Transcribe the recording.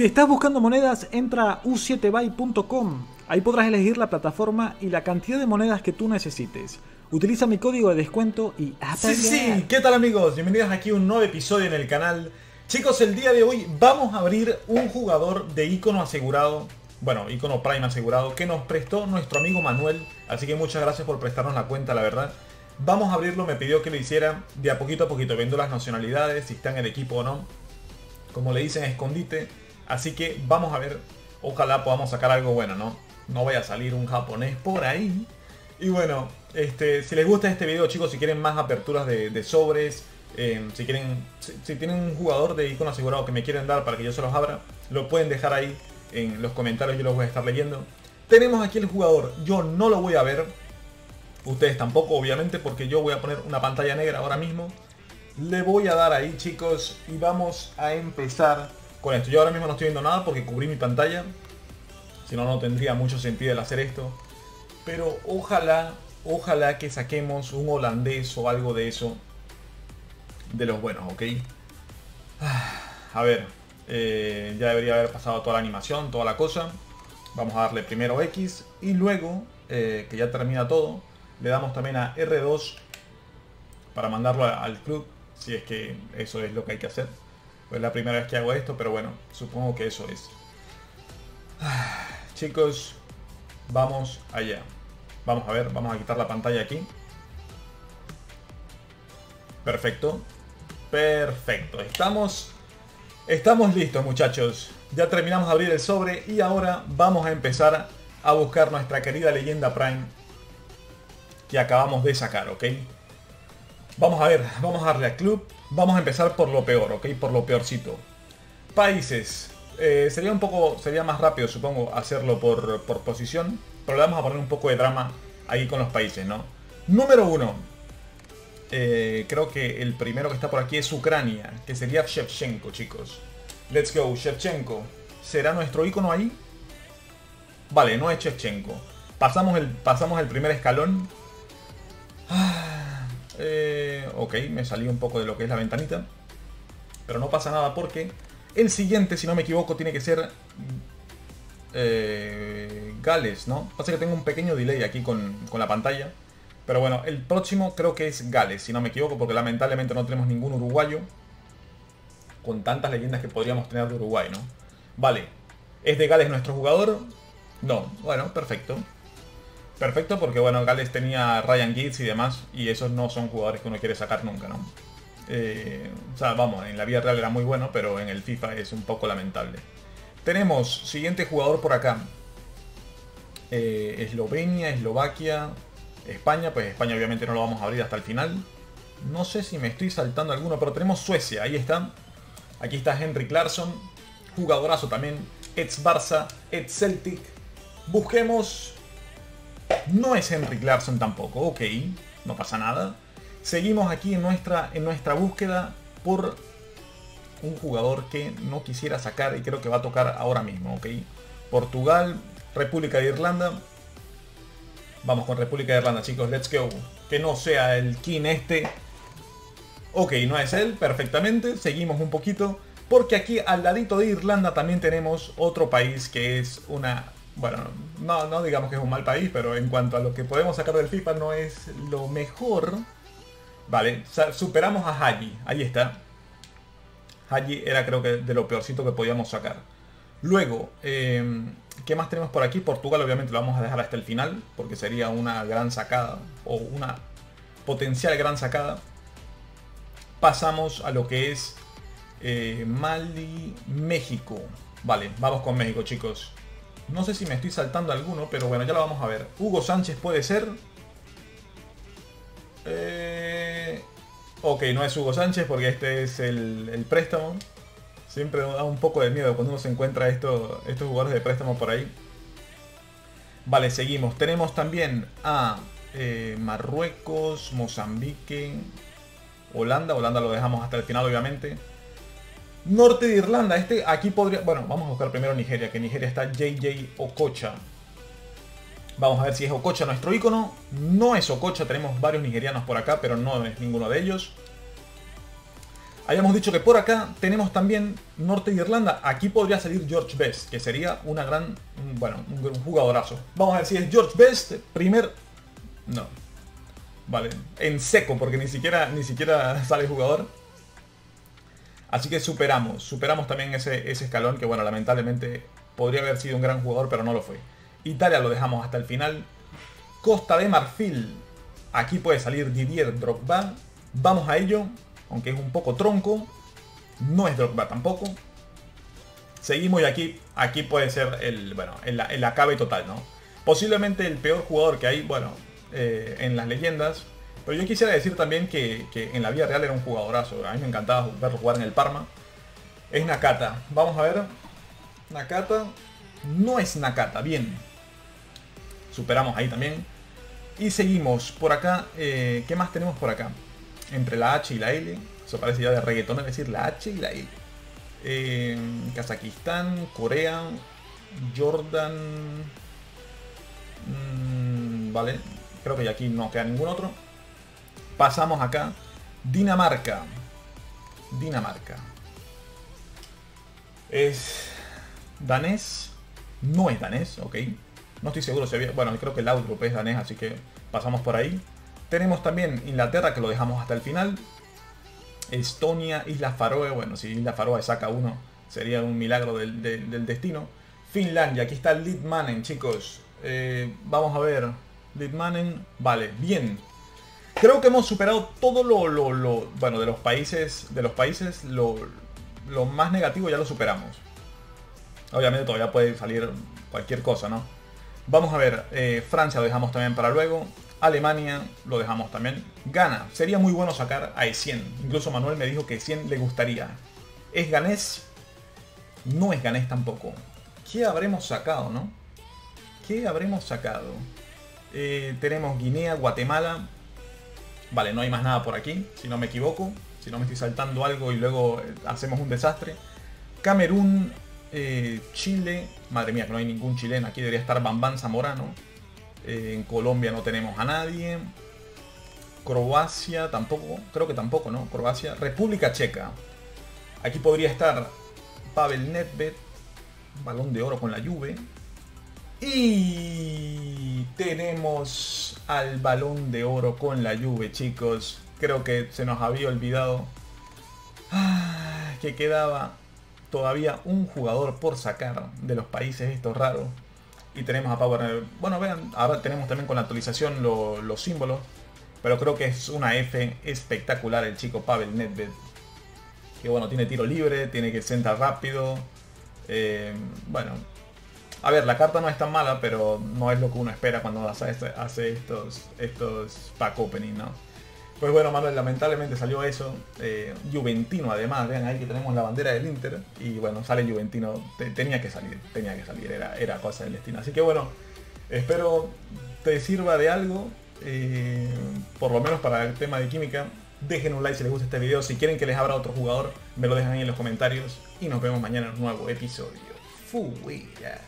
Si estás buscando monedas, entra a u7buy.com. Ahí podrás elegir la plataforma y la cantidad de monedas que tú necesites. Utiliza mi código de descuento y Sí, sí, ¿qué tal amigos? Bienvenidos aquí a un nuevo episodio en el canal. Chicos, el día de hoy vamos a abrir un jugador de icono asegurado, bueno, icono Prime asegurado, que nos prestó nuestro amigo Manuel. Así que muchas gracias por prestarnos la cuenta, la verdad. Vamos a abrirlo, me pidió que lo hiciera de a poquito a poquito, viendo las nacionalidades, si está en el equipo o no. Como le dicen, escondite. Así que vamos a ver, ojalá podamos sacar algo bueno, ¿no? No vaya a salir un japonés por ahí. Y bueno, este, si les gusta este video, chicos, si quieren más aperturas de, sobres, eh, si quieren, si, tienen un jugador de icono asegurado que me quieren dar para que yo se los abra, lo pueden dejar ahí en los comentarios, yo los voy a estar leyendo. Tenemos aquí el jugador, yo no lo voy a ver, ustedes tampoco, obviamente, porque yo voy a poner una pantalla negra ahora mismo. Le voy a dar ahí, chicos, y vamos a empezar con esto. Yo ahora mismo no estoy viendo nada porque cubrí mi pantalla. Si no, no tendría mucho sentido el hacer esto. Pero ojalá, ojalá que saquemos un holandés o algo de eso. De los buenos, ¿ok? A ver, eh, ya debería haber pasado toda la animación, toda la cosa. Vamos a darle primero X y luego, eh, que ya termina todo, le damos también a R2 para mandarlo al club, si es que eso es lo que hay que hacer. Es la primera vez que hago esto, pero bueno, supongo que eso es. Chicos, vamos allá. Vamos a ver, vamos a quitar la pantalla aquí. Perfecto. Perfecto. Estamos, estamos listos, muchachos. Ya terminamos de abrir el sobre y ahora vamos a empezar a buscar nuestra querida leyenda Prime que acabamos de sacar, ¿ok? Vamos a ver, vamos a darle a club. Vamos a empezar por lo peor, ¿ok? Por lo peorcito. Países. Eh, sería un poco, sería más rápido, supongo, hacerlo por, posición. Pero le vamos a poner un poco de drama ahí con los países, ¿no? Número uno. Eh, creo que el primero que está por aquí es Ucrania, que sería Shevchenko, chicos. Let's go, Shevchenko. ¿Será nuestro icono ahí? Vale, no es Shevchenko. Pasamos el, pasamos el primer escalón. Ah, eh, ok, me salí un poco de lo que es la ventanita. Pero no pasa nada porque el siguiente, si no me equivoco, tiene que ser eh, Gales, ¿no? Pasa que tengo un pequeño delay aquí con, la pantalla. Pero bueno, el próximo creo que es Gales, si no me equivoco, porque lamentablemente no tenemos ningún uruguayo. Con tantas leyendas que podríamos tener de Uruguay, ¿no? Vale, ¿es de Gales nuestro jugador? No, bueno, perfecto. Perfecto, porque bueno, Gales tenía Ryan Giggs y demás, y esos no son jugadores que uno quiere sacar nunca, ¿no? Eh, o sea, vamos, en la vida real era muy bueno, pero en el FIFA es un poco lamentable. Tenemos siguiente jugador por acá. Eh, Eslovenia, Eslovaquia, España, pues España obviamente no lo vamos a abrir hasta el final. No sé si me estoy saltando alguno, pero tenemos Suecia, ahí está. Aquí está Henry Clarkson, jugadorazo también, ex Barça, ex Celtic. Busquemos no es Henry Clarkson tampoco, ok, no pasa nada. Seguimos aquí en nuestra, en nuestra búsqueda por un jugador que no quisiera sacar y creo que va a tocar ahora mismo, ok. Portugal, República de Irlanda. Vamos con República de Irlanda, chicos, let's go. Que no sea el King este. Ok, no es él, perfectamente. Seguimos un poquito. Porque aquí al ladito de Irlanda también tenemos otro país que es una bueno, no, no digamos que es un mal país, pero en cuanto a lo que podemos sacar del FIFA no es lo mejor. Vale, superamos a Haji, ahí está. Haji era creo que de lo peorcito que podíamos sacar. Luego, em, ¿qué más tenemos por aquí? Portugal obviamente lo vamos a dejar hasta el final, porque sería una gran sacada, o una potencial gran sacada. Pasamos a lo que es eh, Mali, México. Vale, vamos con México chicos. No sé si me estoy saltando alguno, pero bueno, ya lo vamos a ver. Hugo Sánchez puede ser. Eh... Ok, no es Hugo Sánchez porque este es el, préstamo. Siempre da un poco de miedo cuando uno se encuentra esto, estos jugadores de préstamo por ahí. Vale, seguimos. Tenemos también a eh, Marruecos, Mozambique, Holanda. Holanda lo dejamos hasta el final, obviamente. Norte de Irlanda, este aquí podría... Bueno, vamos a buscar primero Nigeria, que Nigeria está JJ Okocha. Vamos a ver si es Okocha nuestro icono. No es Okocha, tenemos varios nigerianos por acá, pero no es ninguno de ellos. Habíamos dicho que por acá tenemos también Norte de Irlanda. Aquí podría salir George Best, que sería una gran, bueno, un jugadorazo. Vamos a ver si es George Best, primer... No. Vale, en seco, porque ni siquiera, ni siquiera sale jugador. Así que superamos, superamos también ese, ese escalón que, bueno, lamentablemente podría haber sido un gran jugador, pero no lo fue. Italia lo dejamos hasta el final. Costa de Marfil. Aquí puede salir Didier Drogba. Vamos a ello aunque es un poco tronco. No es Drogba tampoco. Seguimos y aquí, aquí puede ser el, bueno, el, acabe total, ¿no? Posiblemente el peor jugador que hay, bueno, eh, en las leyendas. Pero yo quisiera decir también que, en la vida real era un jugadorazo. A mí me encantaba verlo jugar en el Parma. Es Nakata. Vamos a ver. Nakata. No es Nakata. Bien. Superamos ahí también. Y seguimos por acá. Eh, ¿Qué más tenemos por acá? entre la H y la L. Eso parece ya de reggaetón, es decir, la H y la L. Eh, Kazajistán, Corea, Jordan. Mm, vale, creo que aquí no queda ningún otro. Pasamos acá. Dinamarca. Dinamarca. Es danés. No es danés, ok. No estoy seguro si había... Bueno, creo que el Outgroup es danés, así que pasamos por ahí. Tenemos también Inglaterra, que lo dejamos hasta el final. Estonia, Islas Faroe. Bueno, si Islas Faroe saca uno, sería un milagro del, destino. Finlandia, aquí está Litmanen, chicos. Eh, vamos a ver. Litmanen, vale, bien. Creo que hemos superado todo lo, lo, bueno, de los países, de los países, lo, lo más negativo ya lo superamos. Obviamente todavía puede salir cualquier cosa, ¿no? Vamos a ver, eh, Francia lo dejamos también para luego. Alemania lo dejamos también. Gana. Sería muy bueno sacar a E100. Incluso Manuel me dijo que E100 le gustaría. ¿Es ganés? No es ganés tampoco. ¿Qué habremos sacado, no? ¿Qué habremos sacado? Eh, tenemos Guinea, Guatemala. Vale, no hay más nada por aquí, si no me equivoco. Si no me estoy saltando algo y luego eh, hacemos un desastre. Camerún, eh, Chile. Madre mía, que no hay ningún chileno. Aquí debería estar Bambán Zamorano. Eh, en Colombia no tenemos a nadie. Croacia tampoco, creo que tampoco, ¿no? Croacia. República Checa. Aquí podría estar Pavel Nedved, balón de oro con la Juve. Y tenemos al balón de oro con la Juve, chicos. Creo que se nos había olvidado que quedaba todavía un jugador por sacar de los países estos raros y tenemos a Power. Bueno, vean, ahora tenemos también con la actualización los símbolos. Pero creo que es una F espectacular el chico Pavel Nedved. Que bueno, tiene tiro libre, tiene que sentar rápido. Eh, bueno, a ver, la carta no es tan mala, pero no es lo que uno espera cuando hace, hace estos, estos pack opening, ¿no? Pues bueno, Manuel, lamentablemente salió eso. Eh, Juventino, además, vean ahí que tenemos la bandera del Inter. Y bueno, sale Juventino. tenía que salir, tenía que salir, era, era cosa del destino. Así que bueno, espero te sirva de algo. Eh, por lo menos para el tema de química. Dejen un like si les gusta este video. Si quieren que les abra otro jugador, me lo dejan ahí en los comentarios. Y nos vemos mañana en un nuevo episodio. Fuera.